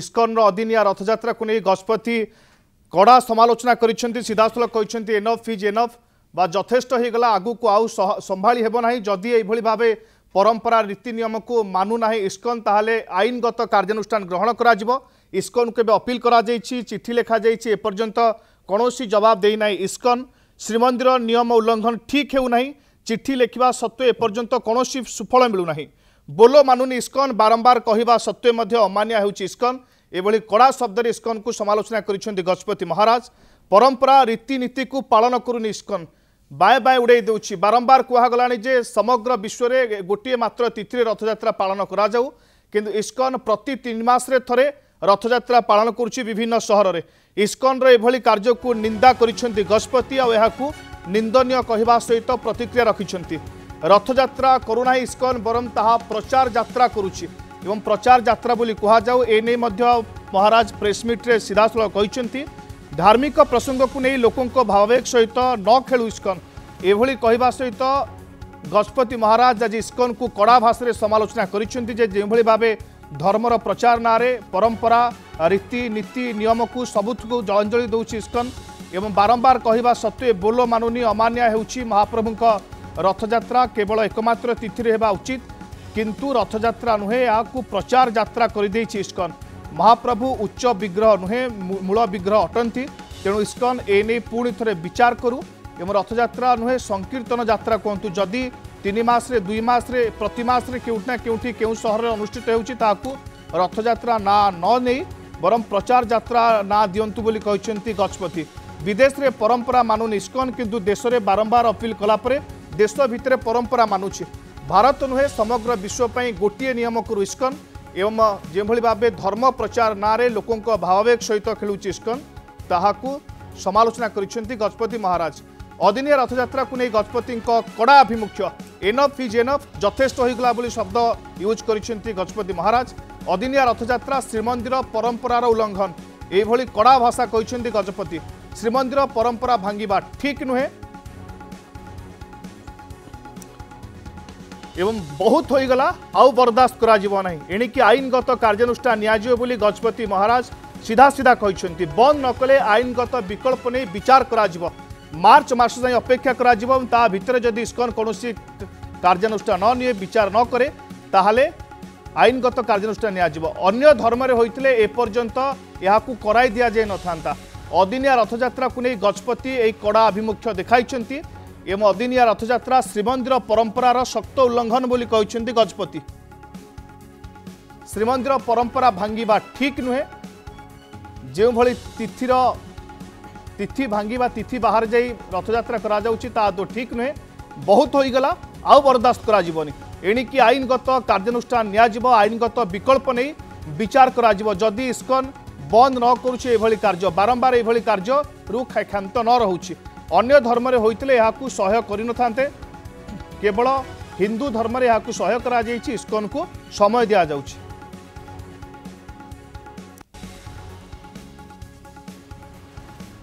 ଇସ୍କନର ଅଦିନିଆ ରଥଯାତ୍ରାକୁ ନେଇ ଗଜପତି କଡ଼ା ସମାଲୋଚନା କରିଛନ୍ତି ସିଧାସଳଖ କହିଛନ୍ତି ଏନଫ୍ ଇଜ୍ ଏନଫ୍ ବା ଯଥେଷ୍ଟ ହୋଇଗଲା ଆଗକୁ ଆଉ ସମ୍ଭାଳି ହେବ ନାହିଁ ଯଦି ଏଇଭଳି ଭାବେ ପରମ୍ପରା ନୀତି ନିୟମକୁ ମାନୁନାହିଁ ଇସ୍କନ ତାହେଲେ ଆଇନଗତ କାର୍ଯ୍ୟାନୁଷ୍ଠାନ ଗ୍ରହଣ କରାଯିବ ଇସ୍କନକୁ ଏବେ ଅପିଲ କରାଯାଇଛି ଚିଠି ଲେଖାଯାଇଛି ଏପର୍ଯ୍ୟନ୍ତ କୌଣସି ଜବାବ ଦେଇନାହିଁ ଇସ୍କନ ଶ୍ରୀମନ୍ଦିର ନିୟମ ଉଲ୍ଲଂଘନ ଠିକ୍ ହେଉନାହିଁ ଚିଠି ଲେଖିବା ସତ୍ତ୍ୱେ ଏପର୍ଯ୍ୟନ୍ତ କୌଣସି ସୁଫଳ ମିଳୁନାହିଁ ବୋଲୋ ମାନୁନି ଇସ୍କନ ବାରମ୍ବାର କହିବା ସତ୍ତ୍ୱେ ମଧ୍ୟ ଅମାନିଆ ହେଉଛି ଇସ୍କନ ଏଭଳି କଡ଼ା ଶବ୍ଦରେ ଇସ୍କନକୁ ସମାଲୋଚନା କରିଛନ୍ତି ଗଜପତି ମହାରାଜ ପରମ୍ପରା ରୀତିନୀତିକୁ ପାଳନ କରୁନି ଇସ୍କନ ବାଏ ବାଏ ଉଡ଼େଇ ଦେଉଛି ବାରମ୍ବାର କୁହାଗଲାଣି ଯେ ସମଗ୍ର ବିଶ୍ୱରେ ଗୋଟିଏ ମାତ୍ର ତିଥିରେ ରଥଯାତ୍ରା ପାଳନ କରାଯାଉ କିନ୍ତୁ ଇସ୍କନ ପ୍ରତି ତିନି ମାସରେ ଥରେ ରଥଯାତ୍ରା ପାଳନ କରୁଛି ବିଭିନ୍ନ ସହରରେ ଇସ୍କନର ଏଭଳି କାର୍ଯ୍ୟକୁ ନିନ୍ଦା କରିଛନ୍ତି ଗଜପତି ଆଉ ଏହାକୁ ନିନ୍ଦନୀୟ କହିବା ସହିତ ପ୍ରତିକ୍ରିୟା ରଖିଛନ୍ତି রথযাত্রা করুণা ইস্কন বরং তাহা প্রচার যাত্রা করুছি এবং প্রচার যাত্রা বলে কুহযাও এনে মহারাজ প্রেসমিট্রে সিধাসল কিন্তু ধার্মিক প্রসঙ্গক নিয়ে লোক ভাবাবেগ সহ ন খেলু ইস্কন এভাবে কহা সহ গজপতি মহারাজ আজ ইস্কন কু কড়া ভাষায় সমালোচনা করেছেন যে যেভাবে ভাবে ধর্মর প্রচার নাঁরে পরম্পরা রীতিনীতি নিয়মক সবুথকু জলাঞ্জলি দেউছি ইস্কন এবং বারম্বার কহা সত্ত্বে বোলো মানুনি অমান্য হচ্ছে মহাপ্রভুঙ্ রথযাত্রা কেবল একমাত্র তিথিরে হওয়া উচিত কিন্তু রথযাত্রা নুহে এখন প্রচার যাত্রা করে দিয়েছে ইস্কন মহাপ্রভু উচ্চ বিগ্রহ নুহে মূল বিগ্রহ অটন্তি তেমন ইস্কন এ নিয়ে পুঁ থে বিচার করু এবং রথযাত্রা নুহে সংকীর্তন যাত্রা কুহতু যদি তিন মাসে দুই মাসে প্রতি মাসে কেউ না কেউটি কেউ সহরের অনুষ্ঠিত হচ্ছে তাহলে রথযাত্রা না নই বরং প্রচার যাত্রা না দিয়ন্তু বলে কিন্তু গজপতি বিদেশে পরম্পরা মানুন ইস্কন কিন্তু দেশের বারম্বার অপিল কলাপরে দেশ ভিতরে পরম্পরা মানুছে ଭାରତ ନୁହେଁ ସମଗ୍ର ବିଶ୍ୱ ପାଇଁ ଗୋଟିଏ ନିୟମକୁ ଇସ୍କନ୍ ଏବଂ ଯେଉଁଭଳି ଭାବେ ଧର୍ମ ପ୍ରଚାର ନାଁରେ ଲୋକଙ୍କ ଭାବାବେଗ ସହିତ ଖେଳୁଛି ଇସ୍କନ୍ ତାହାକୁ ସମାଲୋଚନା କରିଛନ୍ତି ଗଜପତି ମହାରାଜ ଅଦିନିଆ ରଥଯାତ୍ରାକୁ ନେଇ ଗଜପତିଙ୍କ କଡ଼ା ଆଭିମୁଖ୍ୟ ଏନଫ୍ ଇଜ୍ ଏନଫ୍ ଯଥେଷ୍ଟ ହୋଇଗଲା ବୋଲି ଶବ୍ଦ ୟୁଜ୍ କରିଛନ୍ତି ଗଜପତି ମହାରାଜ ଅଦିନିଆ ରଥଯାତ୍ରା ଶ୍ରୀମନ୍ଦିର ପରମ୍ପରାର ଉଲ୍ଲଙ୍ଘନ ଏଇଭଳି କଡ଼ା ଭାଷା କହିଛନ୍ତି ଗଜପତି ଶ୍ରୀମନ୍ଦିର ପରମ୍ପରା ଭାଙ୍ଗିବା ଠିକ୍ ନୁହେଁ এবং বহুত হয়েগলা আউ বরদাস্ত করা যাব না এণিকি আইনগত কার্যানুষ্ঠান নিয়ে বলে গজপতি মহারাজ সিধা সিধা কিন্তু বন্ধ নকলে আইনগত বিকল্প নিয়ে বিচার করা যাব মার্চ মাস যাই অপেক্ষা করা যাব তা ভিতরে যদি ইস্কন কৌশি কার্যানুষ্ঠান নিয়ে বিচার ন করে তাহলে আইনগত কার্যানুষ্ঠান নিয়ে অন্য ধর্মরে হয়েছে এপর্যন্ত এখন করাই দিয়া যাই নথান্তা অদিনিয়া রথযাত্রা নিয়ে গজপতি এই কড়া আভিমুখ্য দেখাইছেন ଏ ମଦିନିଆ ରଥଯାତ୍ରା ଶ୍ରୀମନ୍ଦିର ପରମ୍ପରାର ଶକ୍ତ ଉଲ୍ଲଙ୍ଘନ ବୋଲି କହିଛନ୍ତି ଗଜପତି ଶ୍ରୀମନ୍ଦିର ପରମ୍ପରା ଭାଙ୍ଗିବା ଠିକ୍ ନୁହେଁ ଯେଉଁଭଳି ତିଥିର ତିଥି ଭାଙ୍ଗିବା ତିଥି ବାହାରେ ଯାଇ ରଥଯାତ୍ରା କରାଯାଉଛି ତା ଆଦୌ ଠିକ୍ ନୁହେଁ ବହୁତ ହୋଇଗଲା ଆଉ ବରଦାସ୍ତ କରାଯିବନି ଏଣିକି ଆଇନଗତ କାର୍ଯ୍ୟାନୁଷ୍ଠାନ ନିଆଯିବ ଆଇନଗତ ବିକଳ୍ପ ନେଇ ବିଚାର କରାଯିବ ଯଦି ଇସ୍କନ୍ ବନ୍ଦ ନ କରୁଛି ଏଭଳି କାର୍ଯ୍ୟ ବାରମ୍ବାର ଏଭଳି କାର୍ଯ୍ୟରୁ କ୍ଷାନ୍ତ ନ ରହୁଛି ଅନ୍ୟ ଧର୍ମରେ ହୋଇଥିଲେ ଏହାକୁ ସହ୍ୟ କରିନଥାନ୍ତେ କେବଳ ହିନ୍ଦୁ ଧର୍ମରେ ଏହାକୁ ସହ୍ୟ କରାଯାଇଛି ଇସ୍କନକୁ ସମୟ ଦିଆଯାଉଛି